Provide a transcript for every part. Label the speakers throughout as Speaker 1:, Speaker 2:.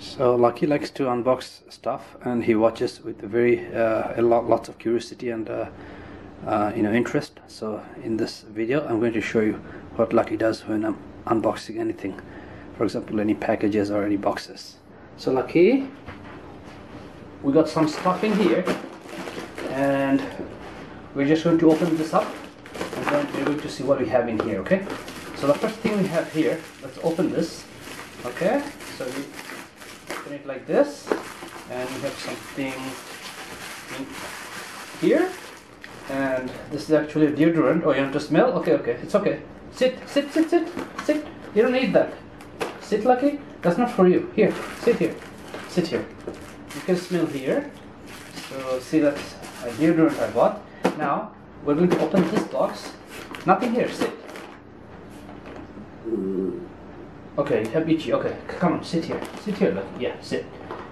Speaker 1: So Lucky likes to unbox stuff, and he watches with very uh, a lot, lots of curiosity and uh, uh, you know interest. So in this video, I'm going to show you what Lucky does when I'm unboxing anything. For example, any packages or any boxes. So Lucky, we got some stuff in here, and we're just going to open this up, and then we're going to see what we have in here. Okay. So the first thing we have here, let's open this. Okay. So we open it like this and we have something here. And this is actually a deodorant. Oh you want to smell? Okay okay. It's okay. Sit sit sit sit sit. You don't need that. Sit lucky. That's not for you. Here sit here. Sit here. You can smell here. So see that's a deodorant I bought. Now we're going to open this box. Nothing here. Sit Okay, itchy. Okay, come on, sit here. Sit here, look. Yeah, sit.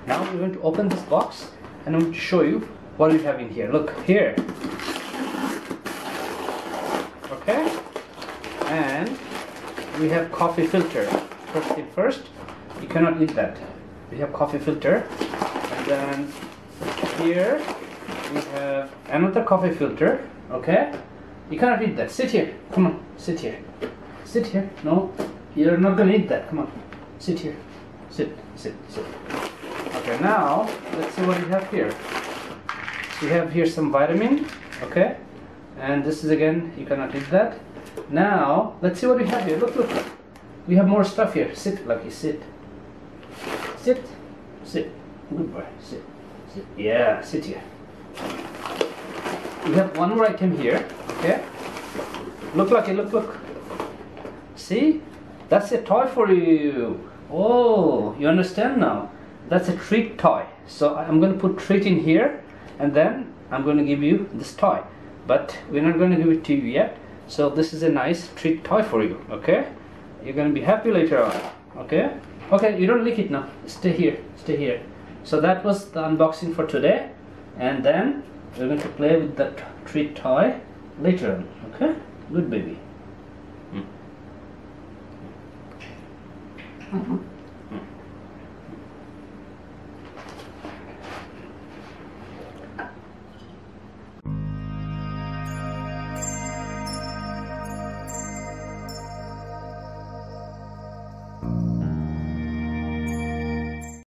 Speaker 1: Now we're going to open this box and I'm going to show you what we have in here. Look, here. Okay? And we have coffee filter. First thing first, you cannot eat that. We have coffee filter. And then here we have another coffee filter. Okay? You cannot eat that. Sit here. Come on, sit here. Sit here. No, you're not gonna eat that. Come on. Sit here. Sit, sit, sit. Okay, now let's see what we have here. We have here some vitamin, okay? And this is again, you cannot eat that. Now, let's see what we have here. Look, look. We have more stuff here. Sit, Lucky, sit. Sit, sit. Good boy, sit, sit. Yeah, sit here. We have one more item here, okay? Look, Lucky, look, look. See? That's a toy for you. Oh, you understand now? That's a treat toy. So I'm going to put treat in here and then I'm going to give you this toy. But we're not going to give it to you yet. So this is a nice treat toy for you. Okay? You're going to be happy later on. Okay? Okay, you don't lick it now. Stay here. Stay here. So that was the unboxing for today. And then we're going to play with that treat toy later on. Okay? Good baby.
Speaker 2: Mhm.